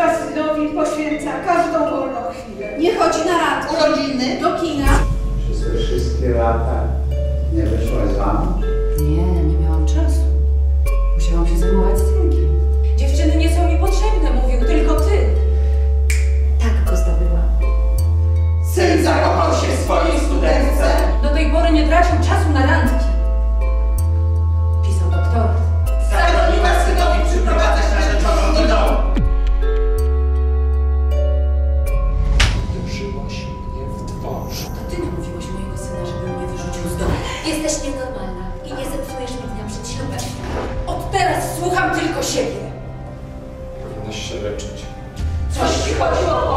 kasynowi poświęca każdą wolną chwilę. Nie chodzi na randki. Urodziny. Do kina. Przez te wszystkie lata nie wyszłaś za mąż? Nie, nie miałam czasu. Musiałam się zajmować synkiem. Dziewczyny nie są mi potrzebne, mówił, tylko ty. Tak go zdobyłam. Syn zakochał się w swojej Jesteś nienormalna i nie zepsujesz mi dnia przed ślubem. Od teraz słucham tylko siebie. Powinnaś się leczyć. Coś ci chodziło